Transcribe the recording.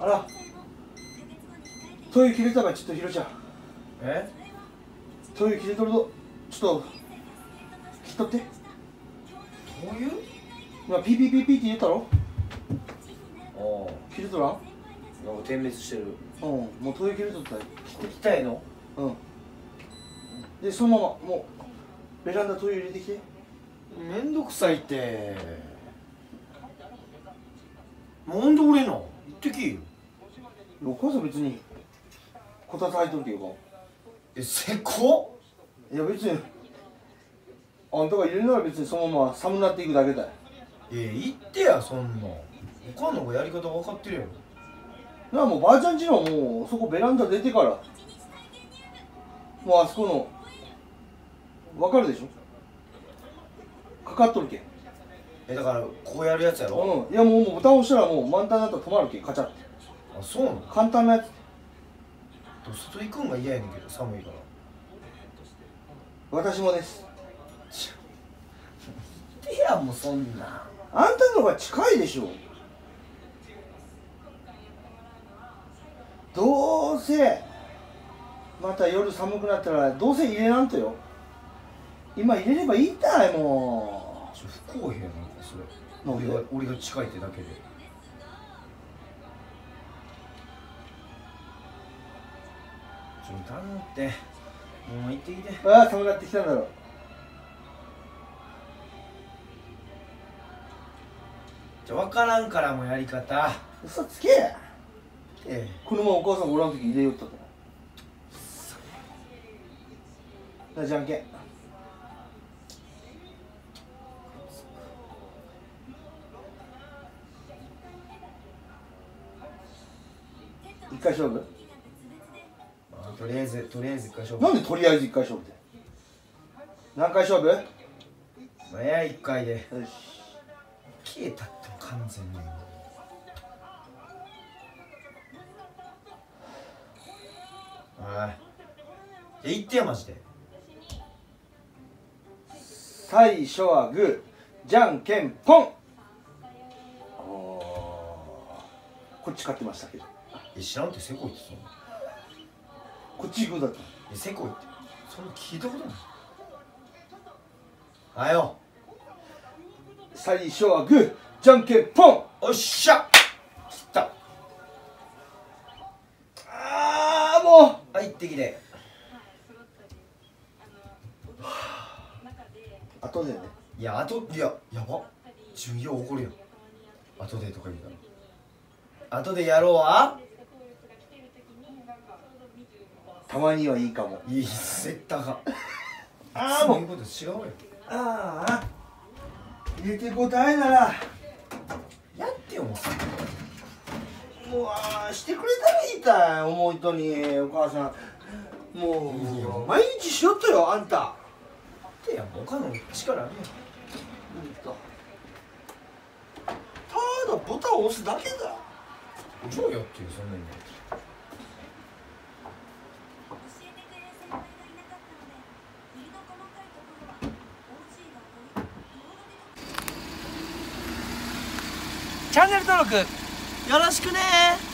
あら。灯油切れたからちょっとひろちゃん。え？灯油切れとるとちょっと。切っとって。どういう今ピーピーピーピーって言ったろ？お切れとら？んおなんか点滅してる。うん。もう灯油切れとったよ。切ってきたいの？うん。でそのままもうベランダ灯油入れてきて。めんどくさいって。なんで俺な行ってきよお母さん別にこたつ入っとるけどえせこ？いや別にあんたが入れるなら別にそのまま寒なっていくだけだよ。え行ってやそんな。んおかんの方がやり方分かってるやろ。なあもうばあちゃんちのもうそこベランダ出てから。もうあそこのわかるでしょ？かかっとるけん。えだからこうやるやつやろ、うん。いやもうもうボタン押したらもう満タンになったら止まるけんカチャってあそうなの簡単なやつ。外行くんが嫌やねんけど寒いから。私もです。いやもうそんな。あんたの方が近いでしょ。どうせまた夜寒くなったらどうせ入れなんとよ。今入れればいいんだよもちょ不公平なんかそれ。俺が俺が近いってだけで頼むって。もう行ってきて。うああ寒くなってきたんだろじゃ分からんからもうやり方。嘘つけ。えこのお母さんおらん時入れよったからじゃんけん。一回勝負？まあとりあえずとりあえず一回勝負。なんでとりあえず一回勝負って何回勝負？よまあいや一回で。し。消えたっても完全に。おい。じゃあ行ってよマジで。最初はグーじゃんけんポンこっち勝ってましたけど。え知らんってせこいってそんなこっちグーだったえせこいって。そんな聞いたことない。はよ。最初はグーじゃんけんポン。おっしゃ。切った。ああもう。はい行ってきて。後でね。いやあといややば。自分よう怒るよ後でとか言うから。後でやろうわたまにはいいかも。いい絶対がああもうこと違う。よああ入れて答えなら。やってよもうさ。もうああしてくれたらいいたい思いとにお母さん。もう毎日しよったよあんた。やってやもう他の力あるただボタンを押すだけだ。やん超やってよそんなにチャンネル登録。よろしくね。